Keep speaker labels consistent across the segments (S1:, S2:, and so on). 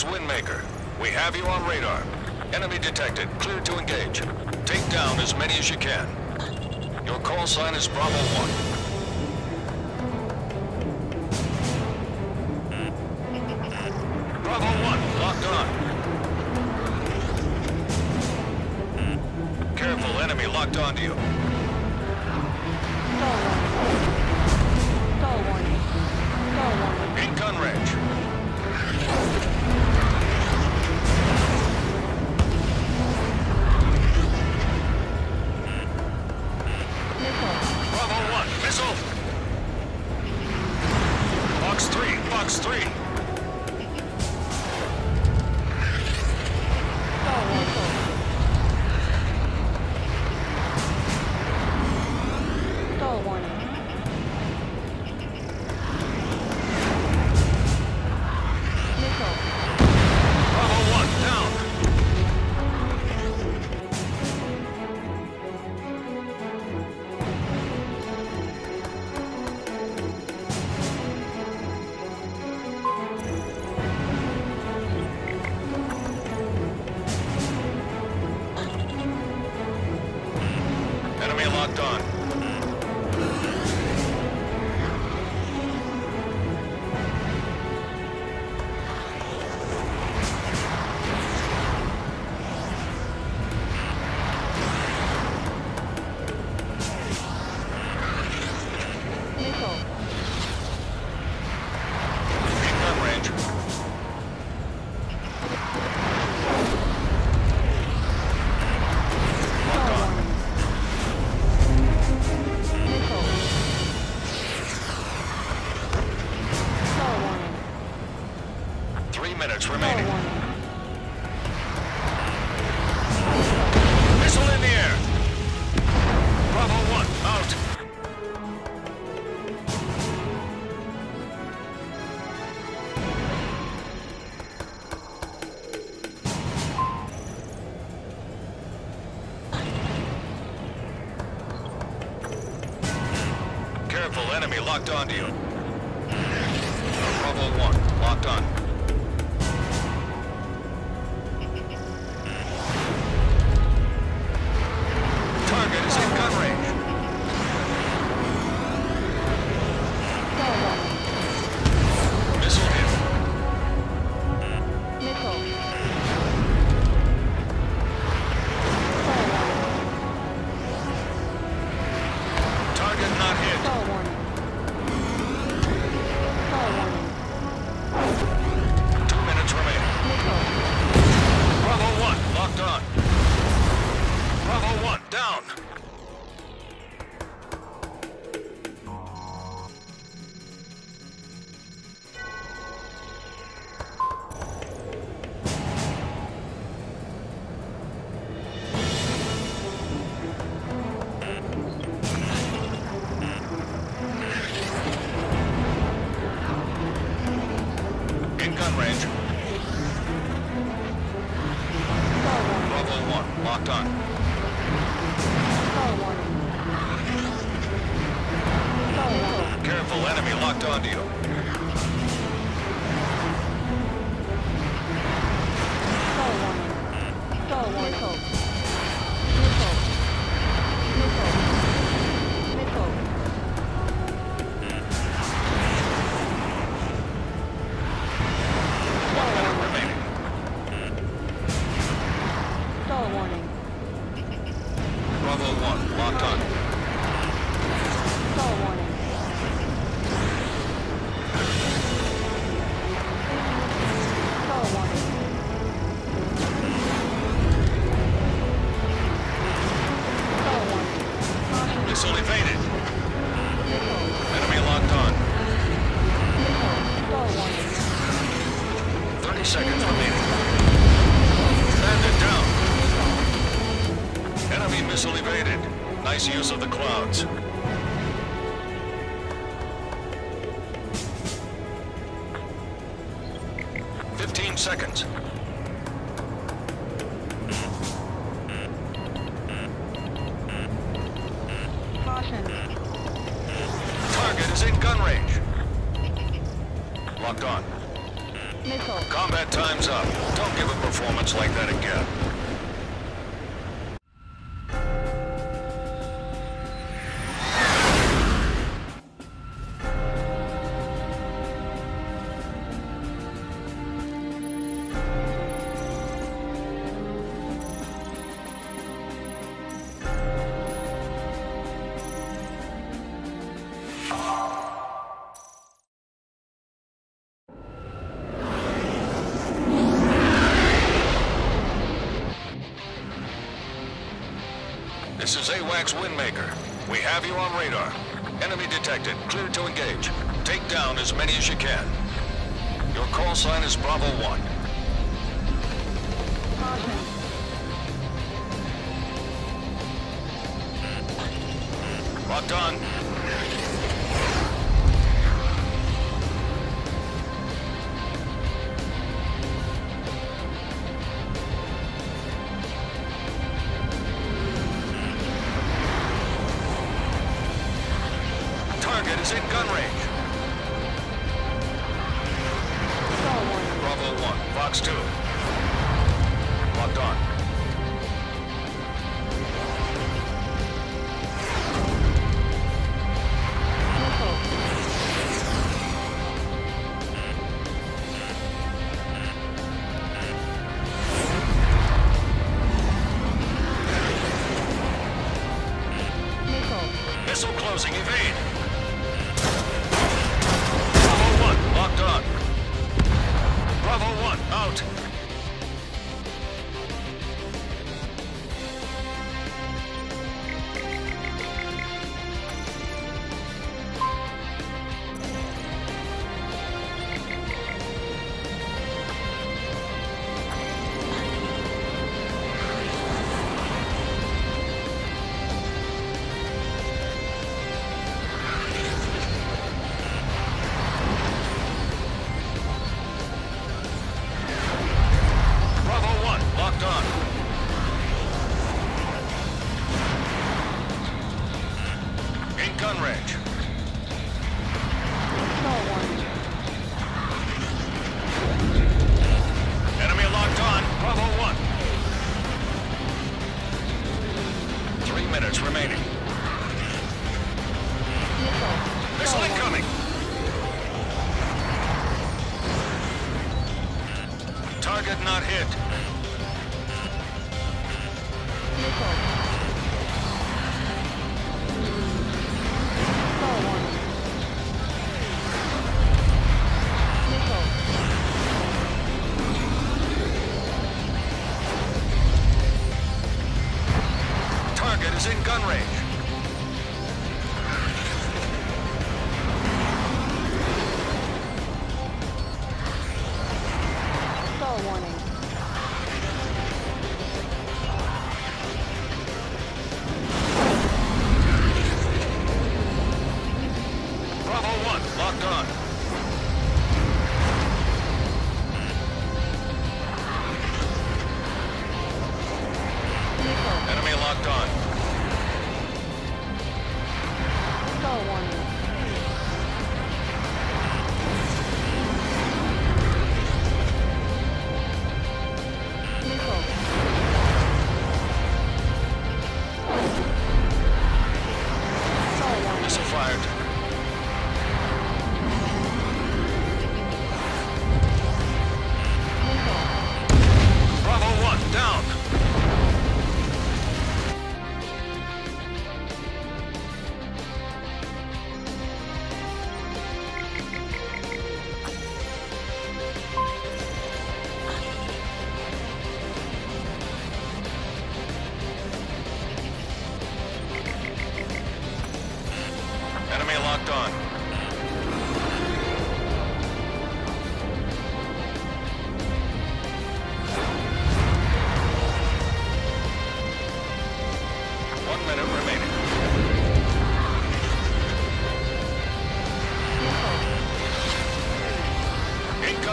S1: Windmaker. We have you on radar. Enemy detected. Clear to engage. Take down as many as you can. Your call sign is Bravo 1.
S2: Blocks
S1: three. locked on. Enemy locked onto you. Bravo 1, locked on. seconds.
S2: Caution.
S1: Target is in gun range. Locked on.
S2: Missile.
S1: Combat time's up. Don't give a performance like that again. This is AWACS Windmaker. We have you on radar. Enemy detected. Clear to engage. Take down as many as you can. Your call sign is Bravo 1.
S2: Caution.
S1: Locked on. Closing, evade. Minutes remaining.
S2: Missile.
S1: Incoming. Target not hit.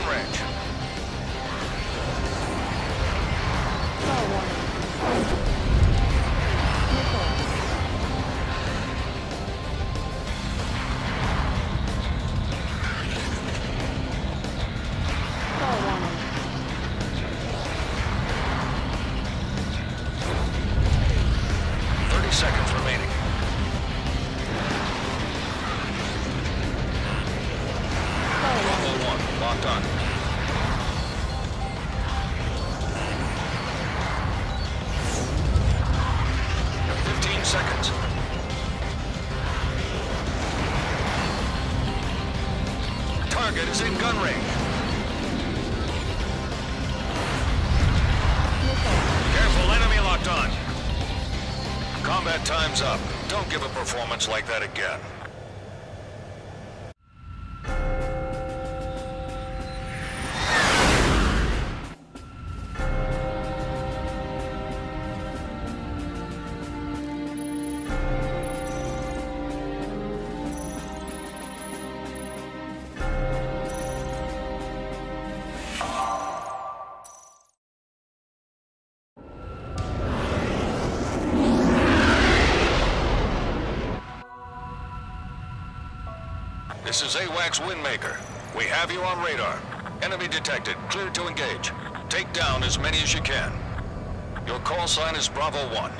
S1: gun. performance like that again. This is AWACS Windmaker. We have you on radar. Enemy detected. Clear to engage. Take down as many as you can. Your call sign is Bravo 1.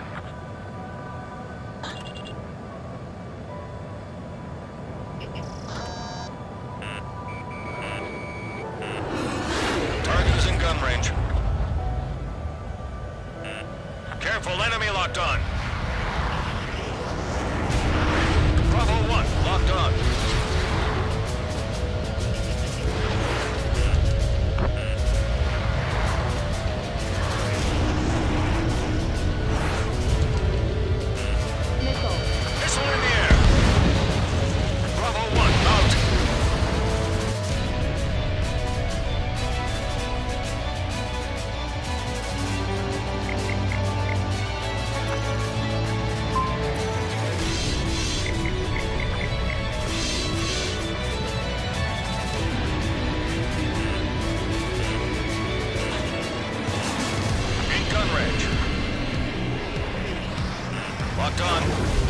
S2: Thank
S1: you.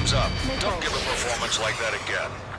S1: Time's up. Don't give a performance like that again.